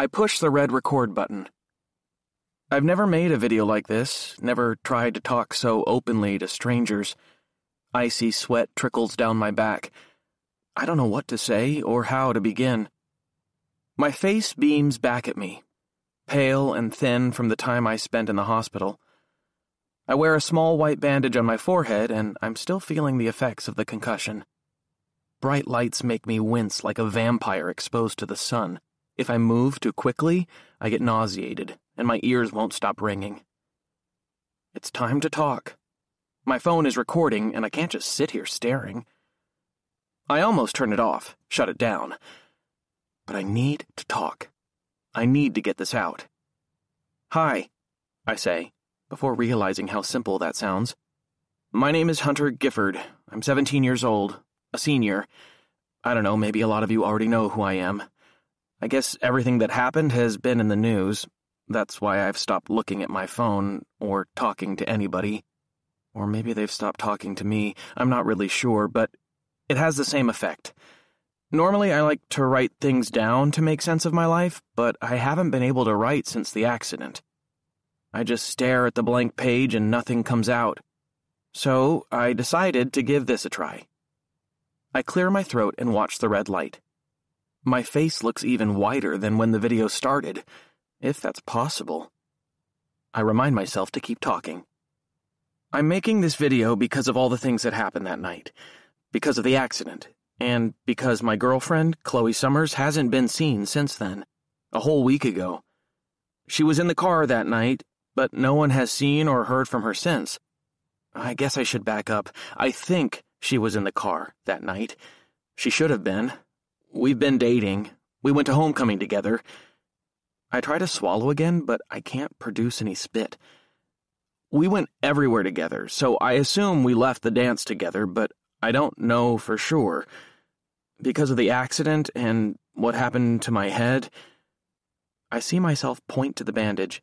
I push the red record button. I've never made a video like this, never tried to talk so openly to strangers. Icy sweat trickles down my back. I don't know what to say or how to begin. My face beams back at me, pale and thin from the time I spent in the hospital. I wear a small white bandage on my forehead, and I'm still feeling the effects of the concussion. Bright lights make me wince like a vampire exposed to the sun. If I move too quickly, I get nauseated, and my ears won't stop ringing. It's time to talk. My phone is recording, and I can't just sit here staring. I almost turn it off, shut it down. But I need to talk. I need to get this out. Hi, I say, before realizing how simple that sounds. My name is Hunter Gifford. I'm 17 years old, a senior. I don't know, maybe a lot of you already know who I am. I guess everything that happened has been in the news. That's why I've stopped looking at my phone or talking to anybody. Or maybe they've stopped talking to me. I'm not really sure, but it has the same effect. Normally, I like to write things down to make sense of my life, but I haven't been able to write since the accident. I just stare at the blank page and nothing comes out. So I decided to give this a try. I clear my throat and watch the red light. My face looks even whiter than when the video started, if that's possible. I remind myself to keep talking. I'm making this video because of all the things that happened that night, because of the accident, and because my girlfriend, Chloe Summers, hasn't been seen since then, a whole week ago. She was in the car that night, but no one has seen or heard from her since. I guess I should back up. I think she was in the car that night. She should have been. We've been dating. We went to homecoming together. I try to swallow again, but I can't produce any spit. We went everywhere together, so I assume we left the dance together, but I don't know for sure. Because of the accident and what happened to my head, I see myself point to the bandage.